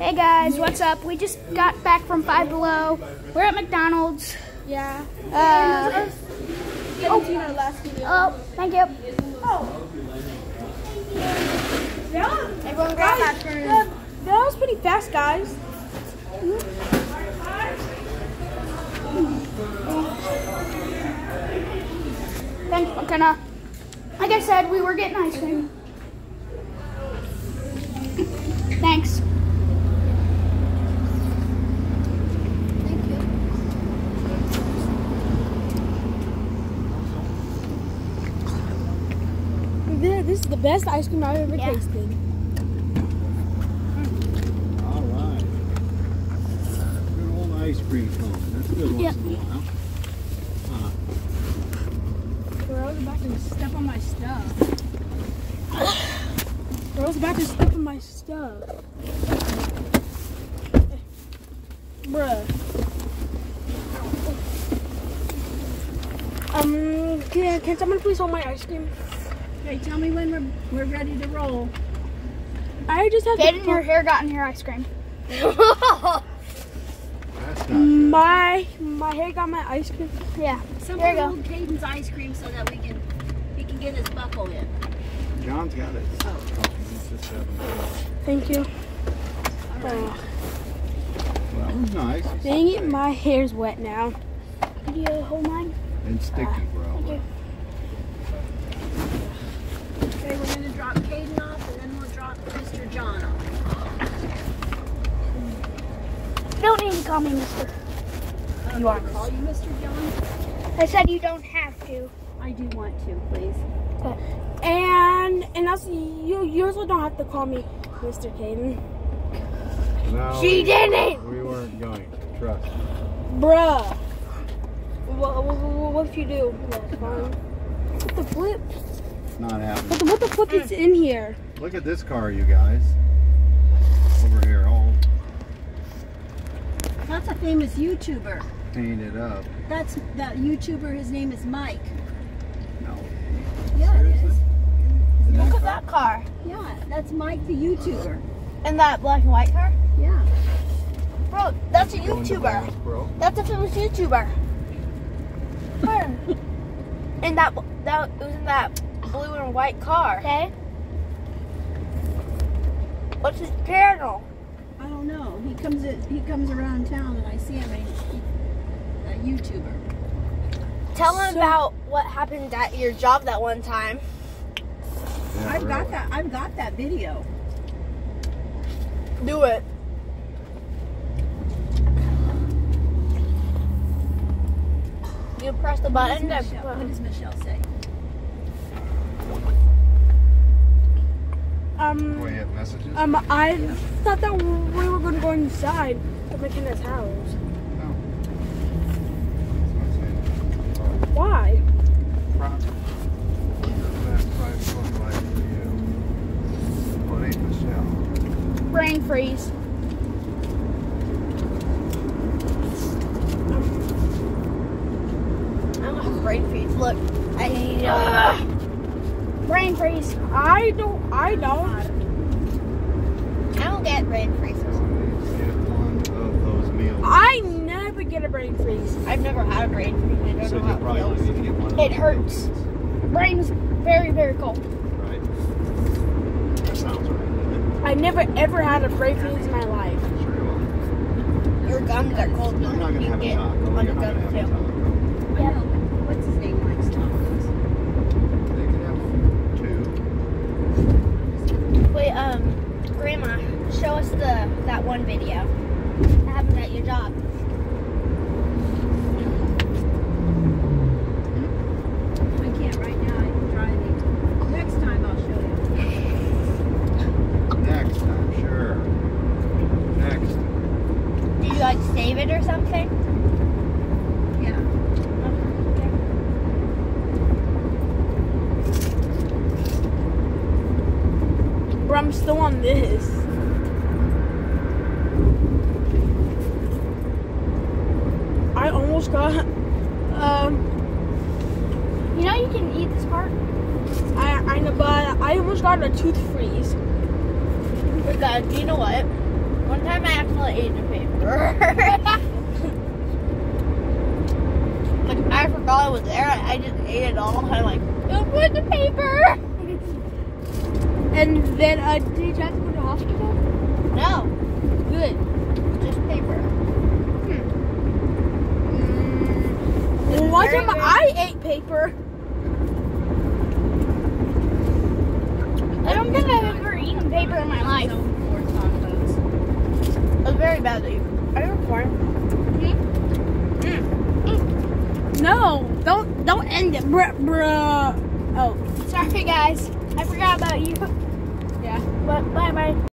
Hey guys, what's up? We just got back from Five Below. We're at McDonald's. Yeah. Uh, Oh, seen our last oh, thank you. Everyone grab that That, that was pretty fast, guys. Thanks, McKenna. Like I said, we were getting ice cream. Thanks. Yeah, This is the best ice cream I've ever Yeah. tasted. All right. Good old ice cream cone. That's good once Yeah. in a while. Huh. Girl's about to step on my stuff. Girl's about to step on my stuff. Bruh. Um, can, can someone please hold my ice cream? Okay, tell me when we're, we're ready to roll. I just have Get to your hair got in your ice cream. That's not good. my my hair got my ice cream. Yeah. Someone There you go. hold Caden's ice cream so that we can he can get his buckle in. John's got it. Oh, he's just having it. Thank you. All right. Well, that was nice. Dang it, my hair's wet now. Could you hold mine? And sticky, uh, bro. you. Okay, we're gonna drop Caden off and then we'll drop Mr. John. You don't need to call me Mister. Uh, You are. can I call you Mr. John? I said you don't have to. I do want to, please. And and also you you also don't have to call me Mr. Caden. No, She we- didn't. We weren't going. Trust. Bruh. What, what, what, what if you do? That's. What the flip? It's not happening. What the, what the flip is in here? Look at this car, you guys. Over here, all That's a famous YouTuber. painted up. That's that YouTuber. His name is Mike. No. Yeah, it Seriously? is. Isn't Look that at that car. Yeah, that's Mike the YouTuber. And that black and white car? Yeah. Bro, that's a YouTuber. glass, bro? That's a famous YouTuber. And that that it was in that blue and white car. Okay. What's his channel? I don't know. He comes at, he comes around town and I see him. And he, a YouTuber. Tell him So- about what happened at your job that one time. Yeah, I've got that. I've got that video. Do it. You press the What does, button Michelle, what does Michelle say? Um, we have messages? um, I thought that we were going to go inside to McKenna's house. no. That's what I'm saying. Why? Proper. Fast five foot light for you. What ain't Michelle? brain freeze. I don't have brain freeze. Look, I need uh, brain freeze. I don't. I don't. I don't get brain freezes. Get one of those meals. I never get a brain freeze. I've never had a brain freeze. I So don't you know how it feels. need to get one of It hurts. meals, Brain's very, very cold. Right? That sounds right. doesn't I never ever had a brain freeze in my life. Sure you will. Your gums are cold. I'm not gonna You have a get taco. on You're your not gonna gums have a too. taco. I know. What's his name? Mike's tacos. They can have two. Wait, um, Grandma, show us the that one video that happened at your job. I can't right now. I'm driving. Next time I'll show you. Next time, sure. Next. Did you like save it or something? Yeah. But I'm still on this. I almost got. Um, You know you can eat this part. I I know, but I almost got a tooth freeze. Because you know what? One time definitely ate the paper. like I forgot it was there. I just ate it all. I'm like, don't put the paper. And then, uh, did you have to go to the hospital? No, Good. just paper. Well, one Very, time very- I ate paper. I don't think I've ever eaten paper in my life. So, four tacos. Very bad to eat. I don't. No, don't don't end it, bruh, bruh. Oh, Sorry, guys. I forgot about you. yeah. But bye bye.